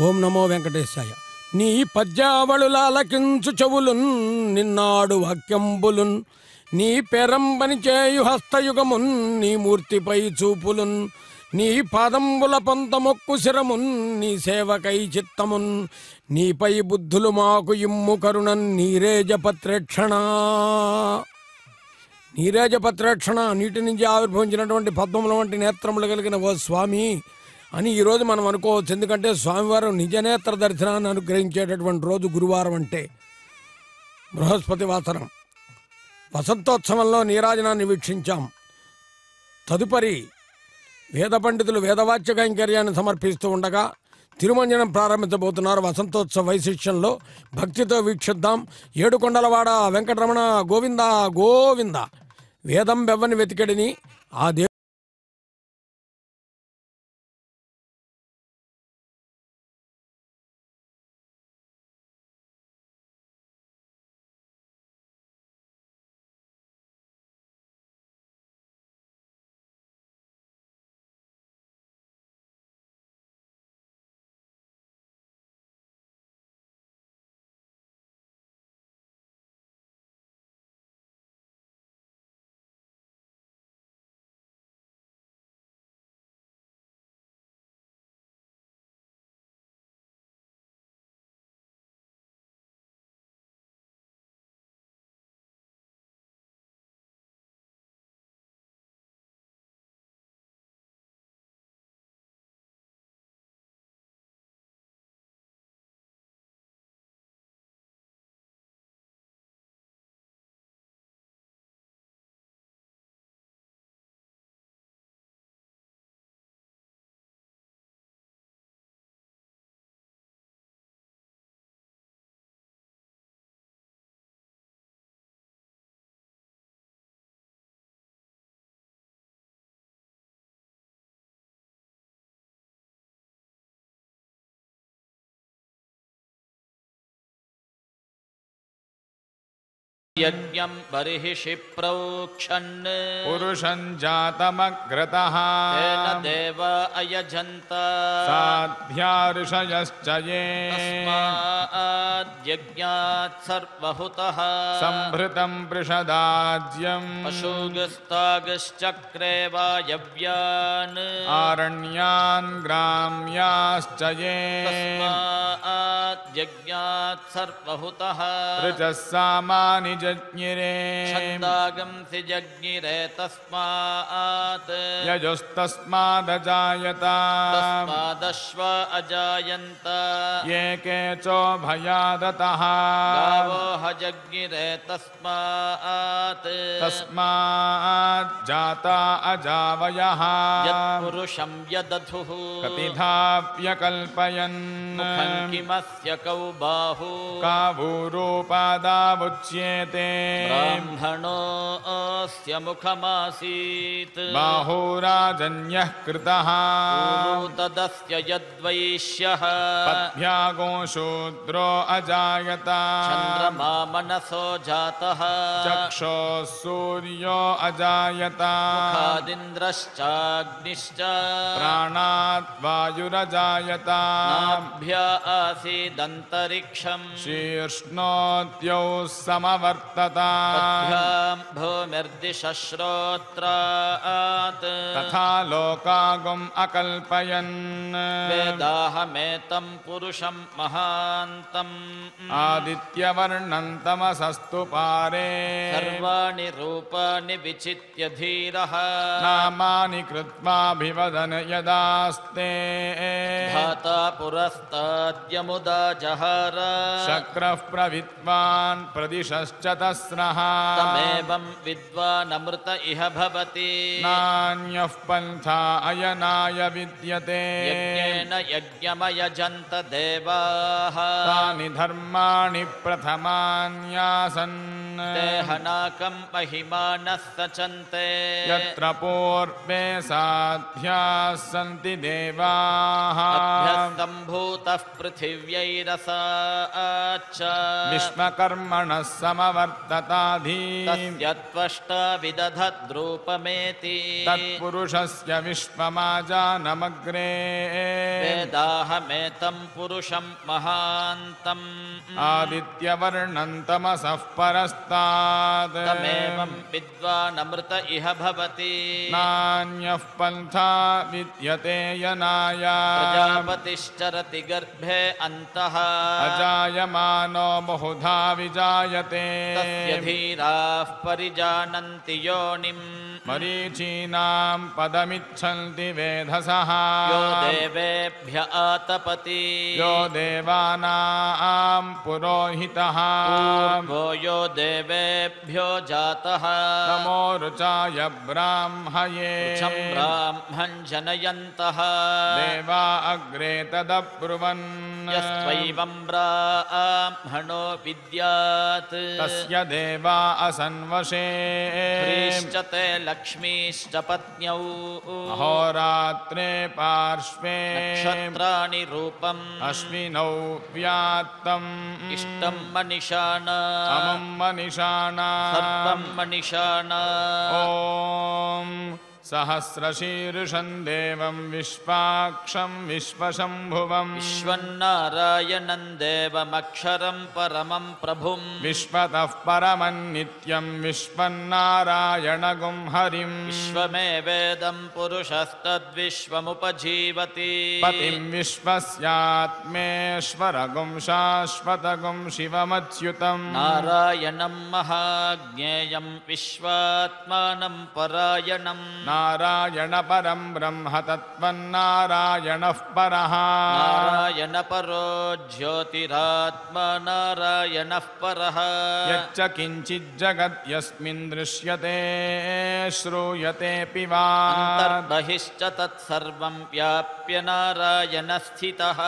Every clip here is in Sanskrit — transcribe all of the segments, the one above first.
ఓం నమో వెంకటేశాయ. నీ పద్యావళులాలకించు చెవులున్ నిన్నాడు వాక్యంబులున్. నీ పెరంబని చేయు హస్తయుగమున్ నీ మూర్తిపై చూపులున్. నీ పాదంబుల పొంతమొక్కు శిరమున్ నీ సేవకై చిత్తమున్. నీపై బుద్ధులు మాకు ఇమ్ము కరుణన్ నీరేజపత్రేక్షణ నీరేజపత్రేక్షణ నీటి నుంచి ఆవిర్భవించినటువంటి పద్మముల వంటి నేత్రములు కలిగిన ఓ స్వామి. అని ఈరోజు మనం అనుకోవచ్చు. ఎందుకంటే స్వామివారం నిజనేత్ర దర్శనాన్ని అనుగ్రహించేటటువంటి రోజు గురువారం అంటే బృహస్పతి వాసనం వసంతోత్సవంలో నీరాజనాన్ని వీక్షించాం. తదుపరి వేద పండితులు వేదవాచ్య కైంకర్యాన్ని సమర్పిస్తూ ఉండగా తిరుమంజనం ప్రారంభించబోతున్నారు. వసంతోత్సవ వైశిష్యంలో భక్తితో వీక్షిద్దాం. ఏడుకొండలవాడ వెంకటరమణ గోవింద గోవింద. వేదం బెవ్వని వెతికడిని ఆ यज्ञम् बर्हिषि प्रोक्षन् पुरुषं जातमग्रतः। तेन देव अयजन्त। साध्या ऋषयश्च ये। तस्माद्यज्ञात् सर्वहुतः। सम्भृतं पृषदाज्यम् पशुगस्तागश्चक्रे वायव्यान्। आरण्यान् ग्राम्याश्च ये। तस्माद्यज्ञात् सर्वहुतः। ऋचः सामानि जज्ञिरे छन्दागंसि जज्ञिरे तस्मात्। यजुस्तस्मादजायत। तस्मादश्व अजायन्त। ये केचोभयादतः गावो हजज्ञिरे तस्मात्। तस्माज्जाता अजावयः। यत्पुरुषं यदधुः। कतिधाप्यकल्पयन् मुखं किमस्य कौ बाहु कावूरोपादावुच्येते ब्राह्मणोऽस्य मुखमासीत्। बाहुराजन्यः कृतः। तदस्य यद्वैश्यः पद्भ्यागो शूद्रो अजायत। चन्द्रमा मनसो जातः। चक्षोः सूर्यो अजायत। मुखादिन्द्रश्चाग्निश्च। प्राणात् वायुरजायत। नाभ्य आसीदन्तरिक्षम्। शीर्ष्णोद्यौ समवर्तत पद्भ्यां भूमिर्दिशश्रोत्रात् तथा लोकागुम् अकल्पयन्। वेदाहमेतं पुरुषं महान्तम्। आदित्यवर्णं तमसस्तु पारे। सर्वाणि रूपाणि विचित्य धीरः। नामानि कृत्वाभिवदन यदास्ते। धाता पुरस्ताद्यमुदा जहार। शक्रः प्रविद्वान् प्रदिशश्च तस्रः। तमेवं विद्वानमृत इह भवति। नान्यः पन्था अयनाय विद्यते। यज्ञेन यज्ञमयजन्त देवाः। तानि धर्माणि प्रथमान्यासन् देहनाकं महिमानः सचन्ते यत्र पूर्वे साध्याः सन्ति देवाः। अभ्यस्तम्भूतः पृथिव्यैरसा च विश्वकर्मणः समवर्तताधी। तस्य त्वष्टा विदधद्रूपमेति। तत्पुरुषस्य विश्वमाजानमग्रे। वेदाहमेतं पुरुषं महान्तम्। आदित्यवर्णं तमसः तमेवं विद्वानमृत इह भवति। नान्यः पन्था विद्यते यनाय प्रजापतिश्चरति गर्भे अन्तः। अजायमानो बहुधा विजायते। तस्य धीराः परिजानन्ति योनिम्। मरीचीनां पदमिच्छन्ति वेधसः। यो देवेभ्य आतपति। यो देवानां पुरोहितः। वो यो देवेभ्यो जातः। नमो रुचाय ब्राह्मये। छं ब्राह्मन् जनयन्तः। देवा अग्रे तदब्रुवन्। यस्त्वैवं ब्राह्मणो विद्यात्। तस्य देवा असन्वशे। ह्रीश्च ते लक्ष्मीश्च पत्न्यौ। अहोरात्रे पार्श्वे। नक्षत्राणि रूपम्। अश्विनौ व्यात्तम्। इष्टं मनिषाणा अमं मनिषाणा सर्वं मनिषाणा ॐ सहस्रशीर्षं देवं विश्वाक्षं विश्वशम्भुवम्। विश्वन्नारायणं देवमक्षरं परमं प्रभुम्। विश्वतः परमं नित्यं विश्वन्नारायणगुं हरिम्। विश्वमेवेदं पुरुषस्तद्विश्वमुपजीवति। पतिं विश्वस्यात्मेश्वरगुं शाश्वतगुं शिवमच्युतम्। नारायणं महाज्ञेयं विश्वात्मानं परायणम् नारायणपरं ब्रह्म तत्त्वन्नारायणः परः। नारायणपरो ज्योतिरात्मा नारायणः परः। यच्च किञ्चिज्जगत् यस्मिन् दृश्यते श्रूयतेऽपि वा अन्तर्बहिश्च तत्सर्वं व्याप्य नारायणस्थितः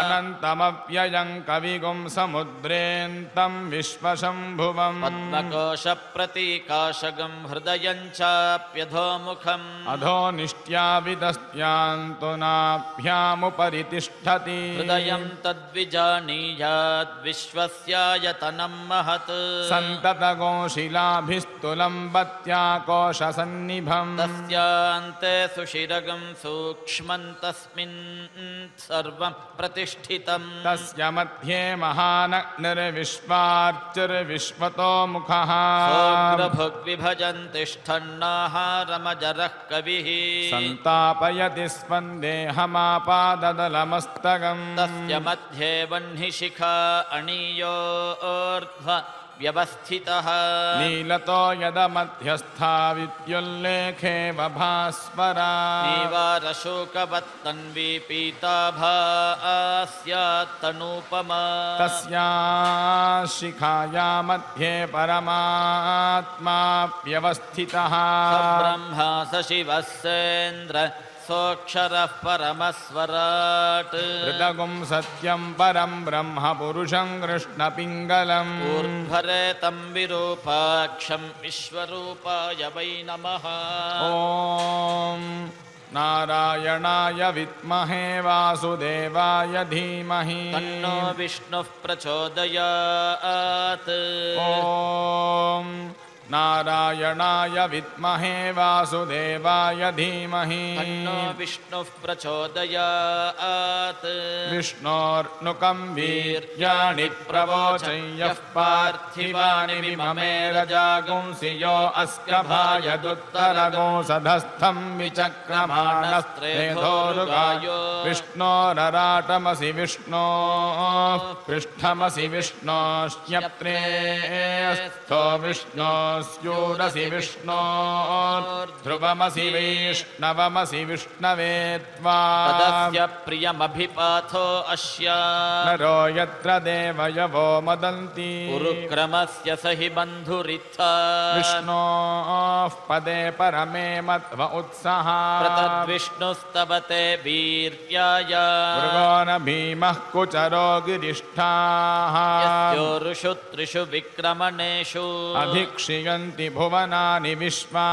अनन्तमव्ययं कविगुं समुद्रेऽन्तं विश्वशम्भुवम्। पद्मकोशप्रतीकाशगं हृदयं चाप्यधोमुखम् अधो निष्ट्याविदस्त्यान्तु नाभ्यामुपरि तिष्ठति हृदयं तद्विजानीयाद्विश्वस्यायतनं महत्। सन्ततगोशिलाभिस्तुलं बत्याकोशसन्निभम्। तस्यान्ते सुशिरगं सूक्ष्मं तस्मिन् सर्वं प्रतिष्ठितम्। तस्य मध्ये महानग्निर्विश्वार्चिर्विश्वतो मुखः। सोग्रभुग्विभजन् कविः। सन्तापयति स्पन्देहमापाददलमस्तकम्। तस्य मध्ये वह्निशिखा अणीयोर्ध्व व्यवस्थितः। नीलतो यदमध्यस्था वभास्वरा नीवारशोकवत्तन्वी पीताभा स्यात्तनूपमा तस्या शिखाया मध्ये परमात्मा व्यवस्थितः। ब्रह्मा स शिवः सेन्द्र सोऽक्षरः परमस्वराट्। हृदगुं सत्यं परं ब्रह्म पुरुषं कृष्णपिङ्गलम् ऊर्ध्वरे तं विरूपाक्षं विश्वरूपाय वै नमः। ॐ नारायणाय विद्महे वासुदेवाय धीमहि। तन्नो विष्णुः प्रचोदयात्। ॐ नारायणाय विद्महे वासुदेवाय धीमहि। विष्णुः प्रचोदयात्। विष्णोर्नुकं वीर्याणि प्रवोचं यः पार्थिवानि विममे रजागुंसि यो सधस्थं विचक्रमाणस्त्रेधोरुगायो। विष्णोरराटमसि विष्णो पृष्ठमसि विष्णोश्च्यप्त्रे स्थो विष्णो स्यूरसि विष्णो ध्रुवमसि वैष्णवमसि विष्णवे त्वा तदस्य प्रियमभिपाथो अस्य। नरो यत्र देवयवो मदन्ति। उरुक्रमस्य स हि बन्धुरित्था विष्णोः पदे परमे मत्व उत्सहा प्रतद्विष्णुस्तवते वीर्याय। मृगो न भीमः कुचरो गिरिष्ठाः। यस्योरुषु त्रिषु विक्रमणेषु अधिक्षियन्ति भुवनानि विश्वा।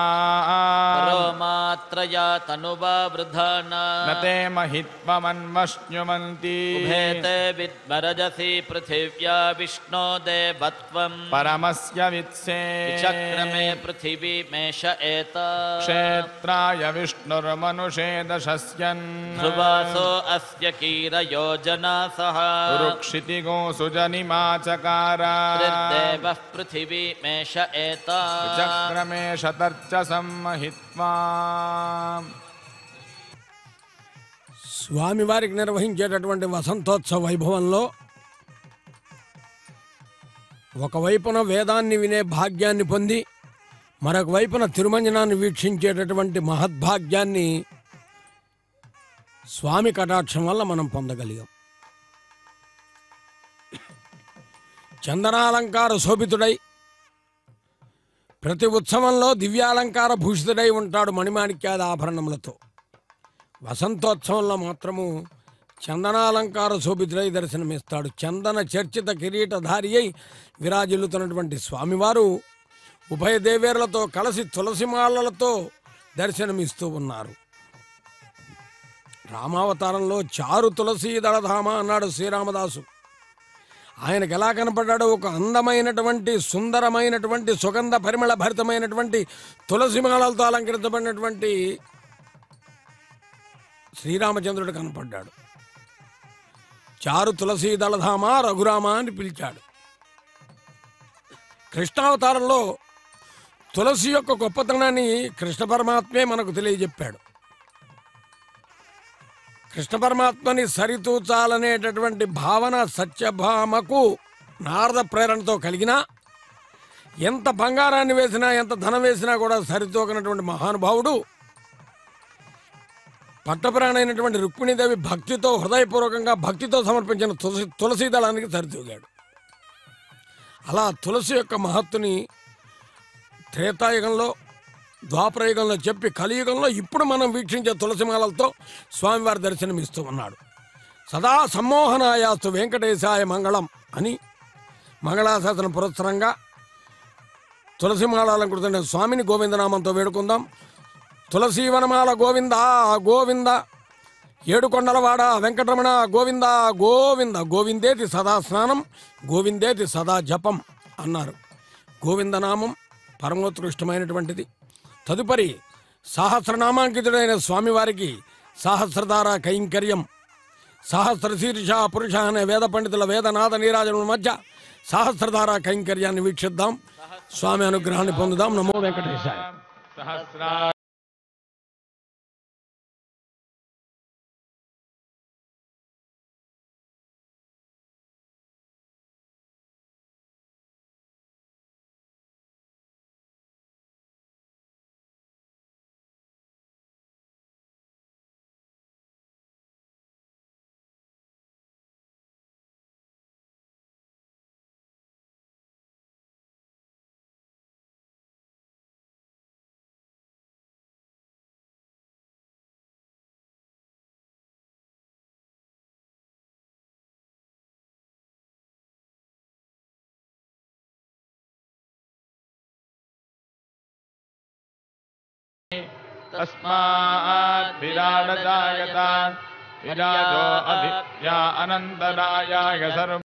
तनुवा वृधाना। न ते महित्वमन्वश्नुवन्ति। उभे ते विद्मरजसि पृथिव्या विष्णो देवत्वम्। परमस्य वित्से। चक्रमे पृथिवीमेष एता। क्षेत्राय विष्णुर्मनुषे दशस्यन्। ध्रुवासो अस्य कीरयोजना सह। रुक्षितिगो सुजनिमाचकार हृद्देवः पृथिवीमेष एता चक्रमे शतर्च सम्महित्वा స్వామివారికి నిర్వహించేటటువంటి వసంతోత్సవ వైభవంలో ఒకవైపున వేదాన్ని వినే భాగ్యాన్ని పొంది మరొక వైపున తిరుమంజనాన్ని వీక్షించేటటువంటి మహద్భాగ్యాన్ని స్వామి కటాక్షం వల్ల మనం పొందగలిగాం చందనాలంకార శోభితుడై ప్రతి ఉత్సవంలో దివ్యాలంకార భూషితుడై ఉంటాడు మణిమాణిక్యాది ఆభరణములతో. వసంతోత్సవంలో మాత్రము చందనాలంకార శోభితుడై దర్శనమిస్తాడు. చందన చర్చిత కిరీటధారి అయి విరాజిల్లుతున్నటువంటి స్వామివారు ఉభయ దేవేరులతో కలిసి తులసిమాలలతో దర్శనమిస్తూ ఉన్నారు. రామావతారంలో చారు తులసి దళధామ అన్నాడు శ్రీరామదాసు. ఆయనకు ఎలా కనపడ్డాడో ఒక అందమైనటువంటి సుందరమైనటువంటి సుగంధ పరిమళ భరితమైనటువంటి తులసిమాలలతో అలంకరించబడినటువంటి శ్రీరామచంద్రుడు కనపడ్డాడు. చారు తులసీ దళధామ రఘురామ అని పిలిచాడు. కృష్ణావతారంలో తులసి యొక్క గొప్పతనాన్ని కృష్ణ పరమాత్మే మనకు తెలియజెప్పాడు. కృష్ణ పరమాత్మని సరితూచాలనేటటువంటి భావన సత్యభామకు నారద ప్రేరణతో కలిగిన ఎంత బంగారాన్ని వేసినా ఎంత ధనం వేసినా కూడా సరితూకనటువంటి మహానుభావుడు పట్టప్రాణైనటువంటి రుక్మిణీదేవి భక్తితో హృదయపూర్వకంగా భక్తితో సమర్పించిన తులసి తులసీ దళానికి సరితూగాడు. అలా తులసి యొక్క మహత్తుని త్రేతాయుగంలో ద్వాపరయుగంలో చెప్పి కలియుగంలో ఇప్పుడు మనం వీక్షించే తులసిమాలతో స్వామివారి దర్శనం ఇస్తూ ఉన్నాడు. సదా సమ్మోహనాయాస్తు వెంకటేశాయ మంగళం అని మంగళాశాసన పురస్సరంగా తులసిమాలంకృతున్న స్వామిని గోవిందనామంతో వేడుకుందాం. తులసీవనమాల గోవింద గోవింద ఏడుకొండలవాడ వెంకటరమణ గోవింద గోవింద గోవిందేతి సదా స్నానం గోవిందేతి సదా జపం అన్నారు. గోవిందనామం పరమోత్కృష్టమైనటువంటిది. తదుపరి సహస్రనామాంకితుడైన స్వామివారికి సహస్రధార కైంకర్యం. సహస్ర శీర్ష పురుష అనే వేద పండితుల వేదనాద నీరాజనుల మధ్య సహస్రధార కైంకర్యాన్ని వీక్షిద్దాం. స్వామి అనుగ్రహాన్ని పొందుదాం. నమో వెంకటేశాయ. यता विराजो अभिज्ञा अनन्दनायाय सर्व